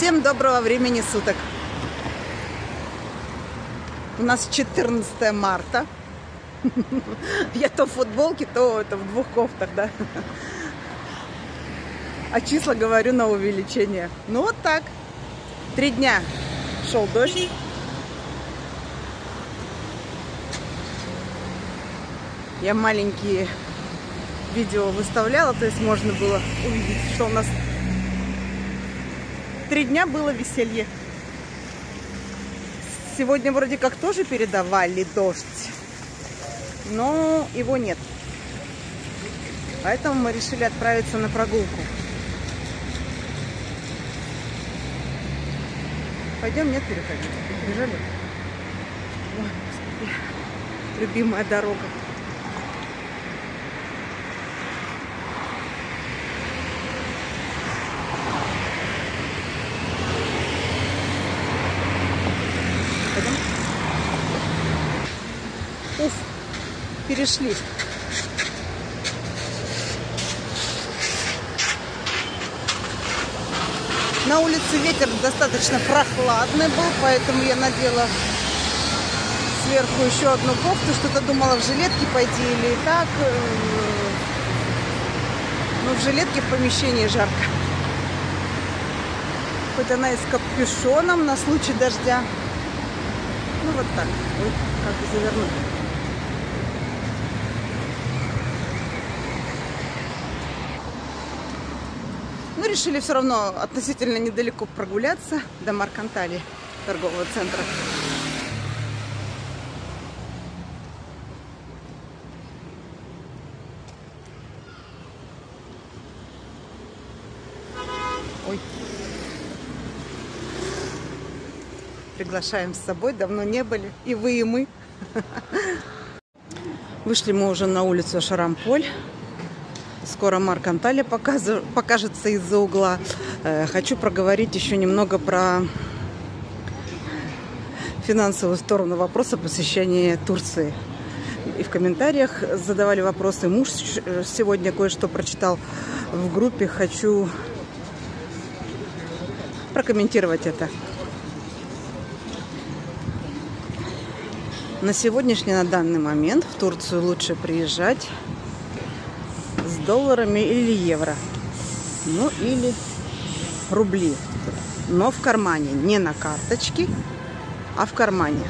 Всем доброго времени суток. У нас 14 марта. Я то в футболке, то это в двух кофтах, да. А числа говорю на увеличение. Ну вот так. Три дня шел дождь. Я маленькие видео выставляла, то есть можно было увидеть, что у нас три дня было веселье. Сегодня вроде как тоже передавали дождь, но его нет. Поэтому мы решили отправиться на прогулку. Пойдем, нет, переходить. Бежали. Любимая дорога. Перешли. На улице ветер достаточно прохладный был, поэтому я надела сверху еще одну кофту. Что-то думала в жилетке пойти или так. Но в жилетке в помещении жарко. Хоть она и с капюшоном на случай дождя. Ну вот так. Ой, как завернуть. Решили все равно относительно недалеко прогуляться до Маркантали, торгового центра. Ой. Приглашаем с собой, давно не были. И вы, и мы. Вышли мы уже на улицу Шарамполь. Скоро Марк Анталия покажется из-за угла. Хочу проговорить еще немного про финансовую сторону вопроса посещения Турции. И в комментариях задавали вопросы. Муж сегодня кое-что прочитал в группе. Хочу прокомментировать это. На сегодняшний, на данный момент в Турцию лучше приезжать долларами или евро. Ну, или рубли. Но в кармане. Не на карточке, а в кармане.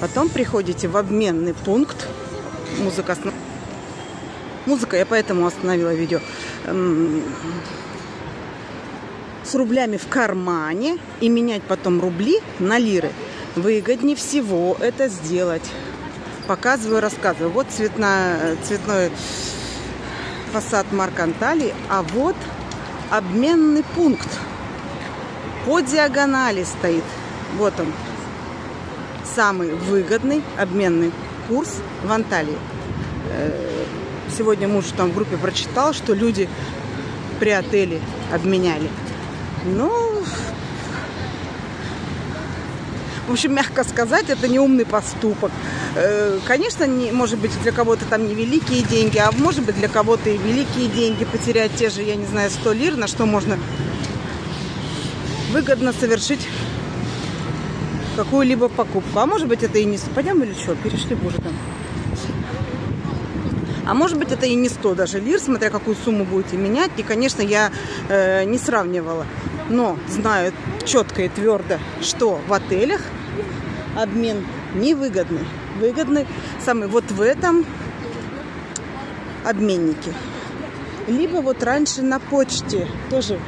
Потом приходите в обменный пункт. Музыка, Музыка, я поэтому остановила видео. С рублями в кармане и менять потом рубли на лиры. Выгоднее всего это сделать. Показываю, рассказываю. Вот цветная, цветной фасад Марк Анталии, а вот обменный пункт. По диагонали стоит. Вот он. Самый выгодный обменный курс в Анталии. Сегодня муж там в группе прочитал, что люди при отеле обменяли. Ну, в общем, мягко сказать, это не умный поступок. Конечно, не, может быть, для кого-то там невеликие деньги, а может быть, для кого-то и великие деньги потерять те же, я не знаю, 100 лир, на что можно выгодно совершить какую-либо покупку. А может быть, это и не... Пойдем или что? Перешли бы уже там. А может быть, это и не 100 даже лир, смотря какую сумму будете менять. И, конечно, я э, не сравнивала. Но знаю четко и твердо, что в отелях обмен невыгодный. Выгодный самый вот в этом обменнике. Либо вот раньше на почте тоже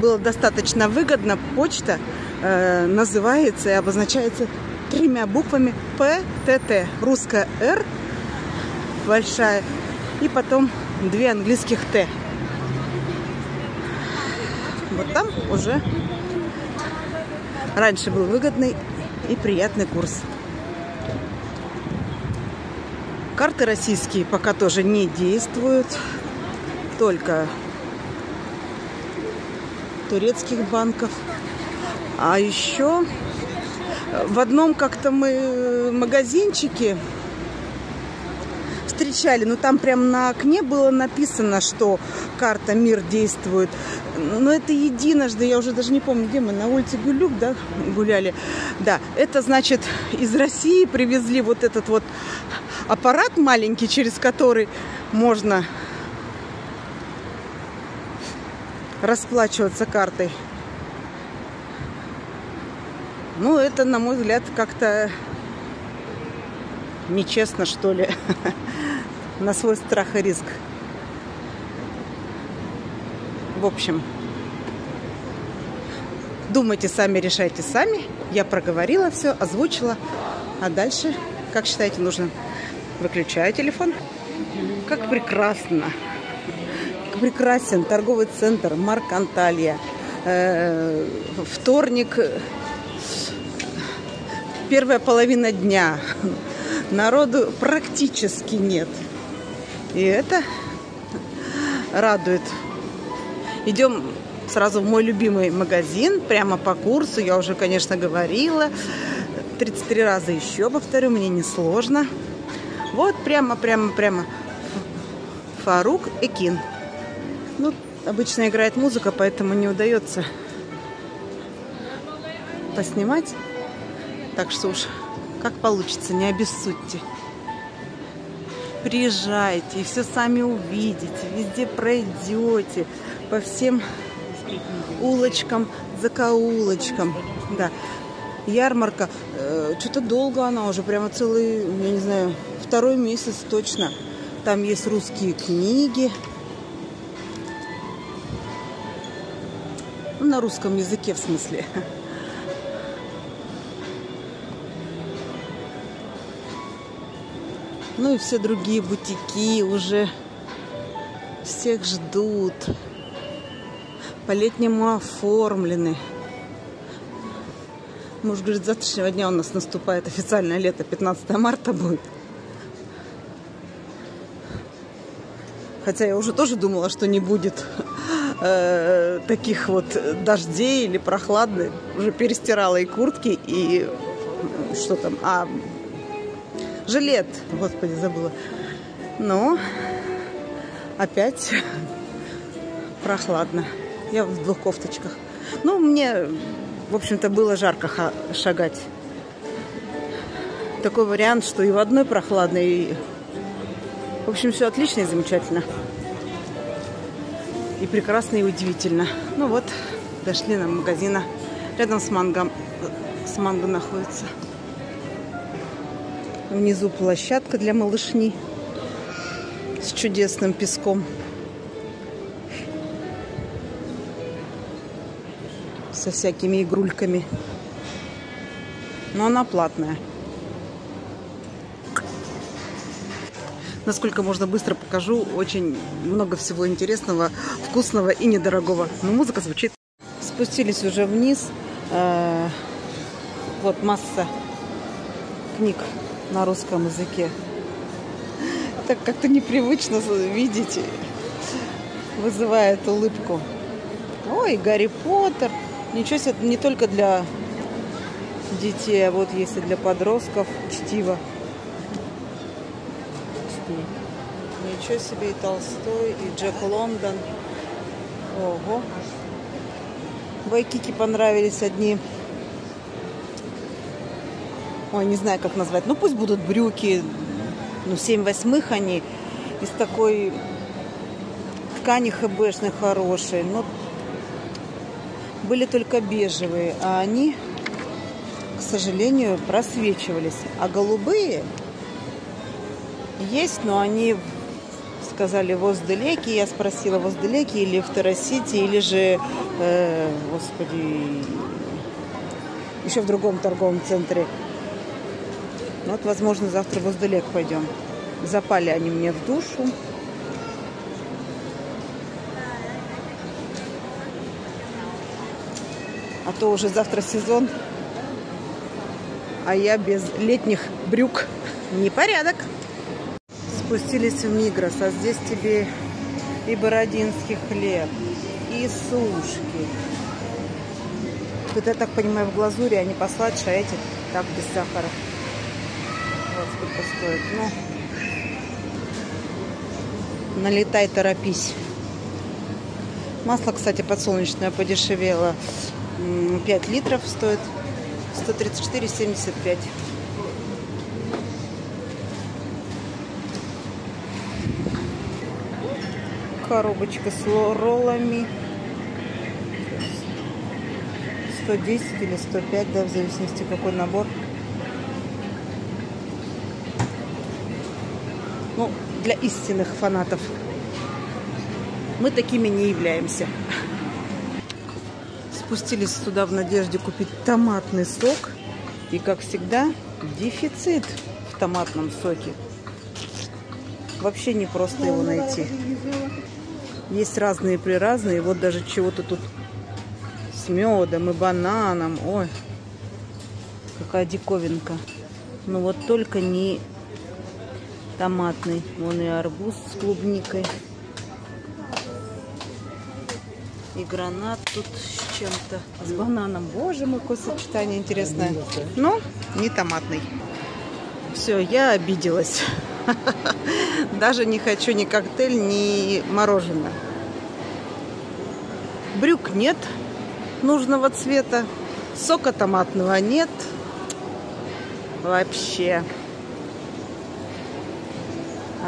было достаточно выгодно. Почта э, называется и обозначается тремя буквами ПТТ. Русская Р большая и потом две английских Т. Вот там уже раньше был выгодный и приятный курс. Карты российские пока тоже не действуют. Только турецких банков. А еще в одном как-то мы магазинчике встречали, но там прям на окне было написано, что карта «Мир» действует. Но это единожды, я уже даже не помню, где мы, на улице Гулюк, да, гуляли. Да, это значит, из России привезли вот этот вот аппарат маленький, через который можно расплачиваться картой. Ну, это, на мой взгляд, как-то нечестно, что ли, на свой страх и риск. В общем, думайте сами, решайте сами. Я проговорила все, озвучила. А дальше, как считаете, нужно? Выключаю телефон. Как прекрасно. Прекрасен торговый центр Марк Анталья. Э, вторник, первая половина дня народу практически нет. И это радует. Идем сразу в мой любимый магазин, прямо по курсу. Я уже, конечно, говорила. 33 раза еще повторю, мне не сложно. Вот прямо, прямо, прямо. Фарук Экин. Ну, обычно играет музыка, поэтому не удается поснимать. Так что уж как получится, не обессудьте. Приезжайте и все сами увидите, везде пройдете, по всем улочкам, закоулочкам. Да. Ярмарка, э, что-то долго она уже, прямо целый, я не знаю, второй месяц точно. Там есть русские книги. На русском языке, в смысле. Ну и все другие бутики уже всех ждут. По-летнему оформлены. Муж говорит, с завтрашнего дня у нас наступает официальное лето, 15 марта будет. Хотя я уже тоже думала, что не будет э, таких вот дождей или прохладных. Уже перестирала и куртки, и что там, а Жилет, господи, забыла. Но опять прохладно. Я в двух кофточках. Ну, мне, в общем-то, было жарко шагать. Такой вариант, что и в одной прохладно, и... В общем, все отлично и замечательно. И прекрасно, и удивительно. Ну вот, дошли на магазина. Рядом с манго, с манго находится. Внизу площадка для малышни с чудесным песком. Со всякими игрульками. Но она платная. Насколько можно быстро покажу. Очень много всего интересного, вкусного и недорогого. Но музыка звучит. Спустились уже вниз. Э, вот масса книг на русском языке. Так как-то непривычно видеть, вызывает улыбку. Ой, Гарри Поттер. Ничего себе, не только для детей, а вот если для подростков чтиво. Ничего себе, и Толстой, и Джек Лондон. Ого. Вайкики понравились одни ой, не знаю, как назвать, ну пусть будут брюки, ну 7 восьмых они, из такой ткани хбшной хорошей, но были только бежевые, а они, к сожалению, просвечивались. А голубые есть, но они сказали воздалеки. Я спросила воздалеки или второсити, или же, э, господи, еще в другом торговом центре. Ну, вот, возможно, завтра в Воздалек пойдем. Запали они мне в душу. А то уже завтра сезон, а я без летних брюк. Непорядок. Спустились в Мигрос, а здесь тебе и бородинский хлеб, и сушки. Тут, я так понимаю, в глазури они посладше, а эти так без сахара вот сколько стоит. Ну, Налетай, торопись. Масло, кстати, подсолнечное подешевело. 5 литров стоит 134,75. Коробочка с роллами. 110 или 105, да, в зависимости какой набор. Ну, для истинных фанатов. Мы такими не являемся. Спустились туда в надежде купить томатный сок. И, как всегда, дефицит в томатном соке. Вообще не просто его найти. Есть разные приразные. Вот даже чего-то тут с медом и бананом. Ой, какая диковинка. Ну вот только не томатный. Вон и арбуз с клубникой. И гранат тут с чем-то. С бананом. Боже мой, какое сочетание интересное. Но не томатный. Все, я обиделась. Даже не хочу ни коктейль, ни мороженое. Брюк нет нужного цвета. Сока томатного нет. Вообще.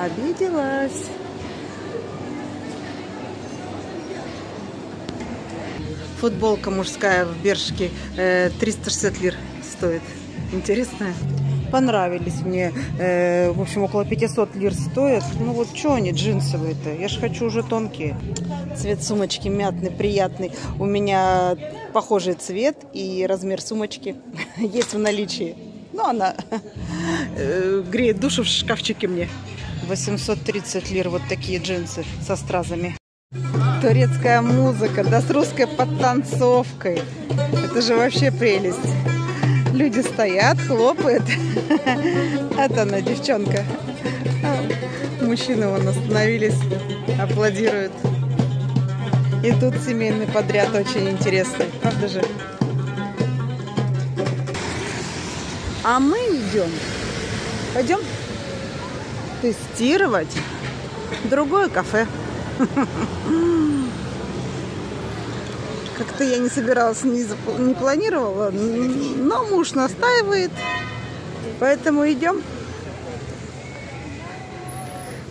Обиделась. Футболка мужская в Бершке 360 э, лир стоит. Интересная. Понравились мне. Э, в общем, около 500 лир стоят. Ну вот что они джинсовые-то? Я же хочу уже тонкие. Цвет сумочки мятный, приятный. У меня похожий цвет и размер сумочки есть в наличии. Ну, она э, греет душу в шкафчике мне. 830 лир вот такие джинсы со стразами. Турецкая музыка, да с русской подтанцовкой. Это же вообще прелесть. Люди стоят, хлопают. Это она, девчонка. Мужчины вон остановились, аплодируют. И тут семейный подряд очень интересный, правда же? А мы идем. Пойдем тестировать другое кафе. Как-то я не собиралась, не, не планировала, но муж настаивает, поэтому идем.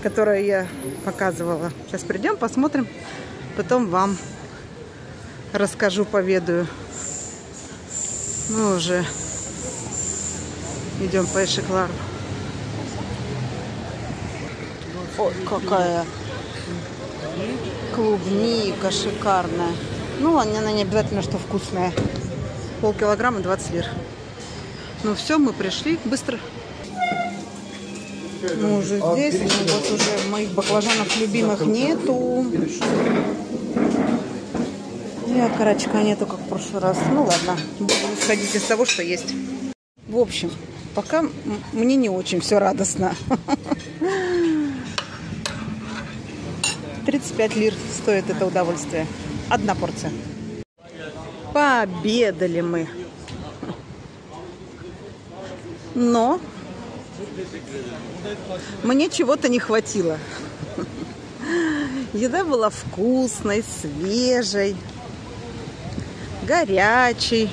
Которое я показывала. Сейчас придем, посмотрим, потом вам расскажу, поведаю. Ну уже идем по Эшеклару. Ой, какая клубника шикарная. Ну, она не обязательно, что вкусная. Полкилограмма 20 лир. Ну все, мы пришли быстро. Мы уже здесь. Ну, вот уже моих баклажанов любимых нету. И окорочка нету, как в прошлый раз. Ну ладно, будем исходить из того, что есть. В общем, пока мне не очень все радостно. 35 лир стоит это удовольствие. Одна порция. Пообедали мы. Но мне чего-то не хватило. Еда была вкусной, свежей, горячей.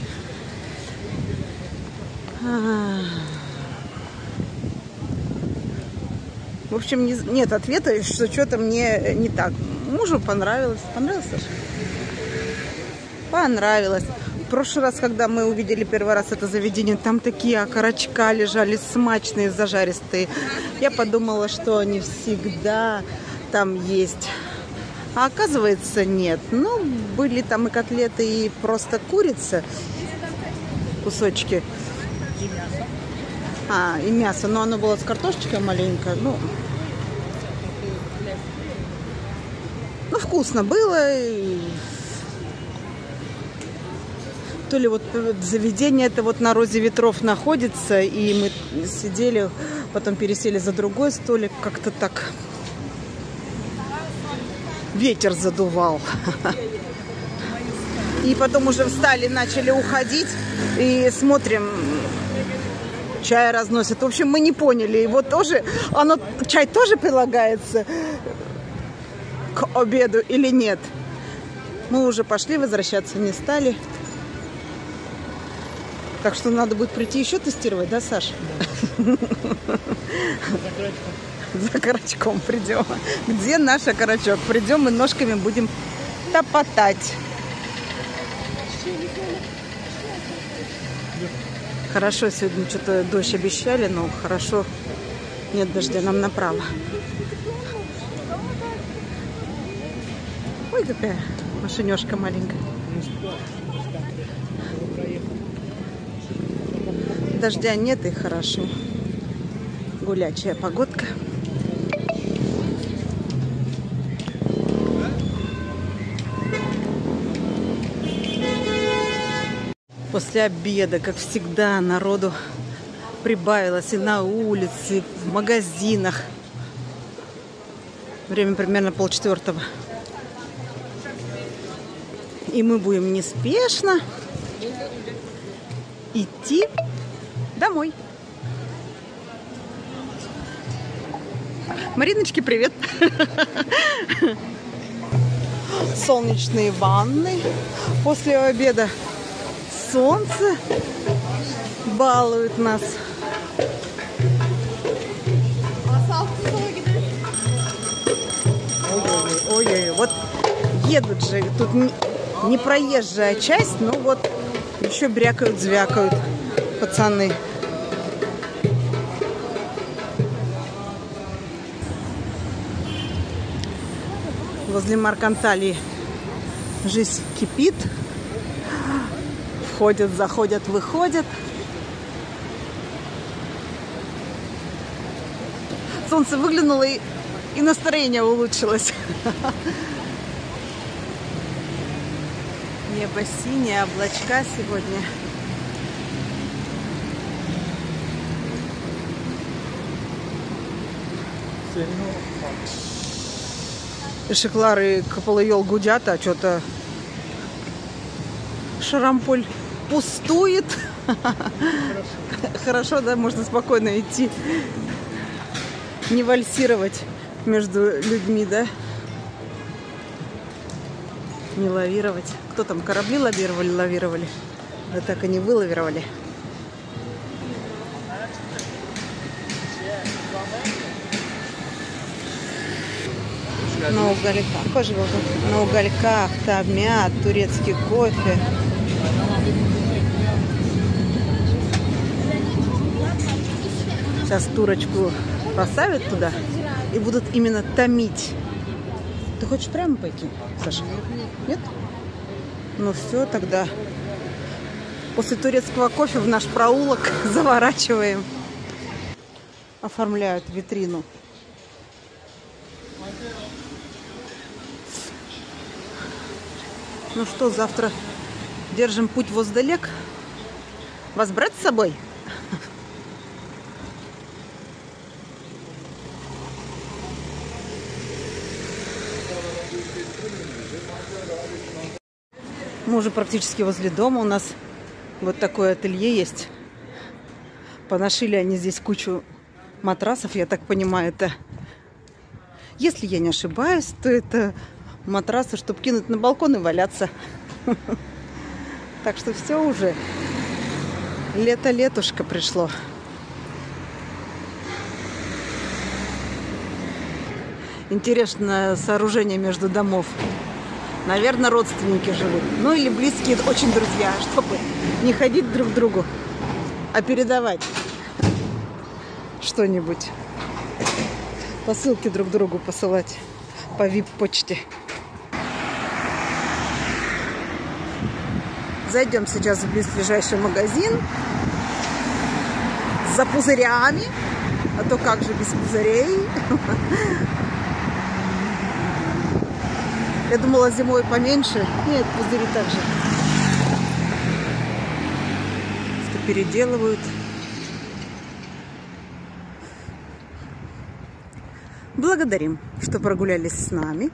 В общем, не, нет ответа, что что-то мне не так. Мужу понравилось. Понравилось, Саша? Понравилось. В прошлый раз, когда мы увидели первый раз это заведение, там такие окорочка лежали смачные, зажаристые. Я подумала, что они всегда там есть. А оказывается, нет. Ну, были там и котлеты, и просто курица, кусочки. А, и мясо. Но оно было с картошечкой маленько. Ну, ну вкусно было. То ли вот заведение это вот на Розе Ветров находится, и мы сидели, потом пересели за другой столик, как-то так ветер задувал. И потом уже встали, начали уходить, и смотрим, чай разносят. В общем, мы не поняли. Вот тоже, оно, чай тоже прилагается. К обеду или нет. Мы уже пошли, возвращаться не стали. Так что надо будет прийти еще тестировать, да, Саш? За карачком придем. Где наш карачок? Придем и ножками будем топотать. Хорошо, сегодня что-то дождь обещали, но хорошо. Нет дождя, нам направо. Ой, какая машинешка маленькая. Дождя нет и хорошо. Гулячая погодка. После обеда, как всегда, народу прибавилось и на улице, и в магазинах. Время примерно полчетвертого. И мы будем неспешно идти домой. Мариночки, привет! Солнечные ванны после обеда. Солнце балует нас. Ой-ой-ой, вот едут же, тут не, проезжая часть, но вот еще брякают, звякают пацаны. Возле Марканталии жизнь кипит. Входят, заходят, выходят. Солнце выглянуло и, и настроение улучшилось. Небо синее, облачка сегодня. Шеклары Капалайол гудят, а что-то Шарамполь пустует. Хорошо, да, можно спокойно идти. Не вальсировать между людьми, да? Не лавировать. Кто там, корабли лавировали, лавировали? Да так они вылавировали. На угольках, пожалуйста. На угольках там мят, турецкий кофе. Сейчас турочку поставят туда и будут именно томить. Ты хочешь прямо пойти, Саша? Нет? Ну все, тогда после турецкого кофе в наш проулок заворачиваем. Оформляют витрину. Ну что, завтра держим путь воздалек. Вас брать с собой? Мы уже практически возле дома. У нас вот такое ателье есть. Поношили они здесь кучу матрасов, я так понимаю, это... Если я не ошибаюсь, то это матрасы, чтобы кинуть на балкон и валяться. Так что все уже. Лето-летушка пришло. Интересное сооружение между домов. Наверное, родственники живут. Ну или близкие, очень друзья, чтобы не ходить друг к другу, а передавать что-нибудь. Посылки друг другу посылать по вип-почте. Зайдем сейчас в близлежащий магазин за пузырями. А то как же без пузырей? Я думала, зимой поменьше. Нет, пузыри также. Что переделывают. Благодарим, что прогулялись с нами.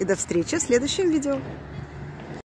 И до встречи в следующем видео.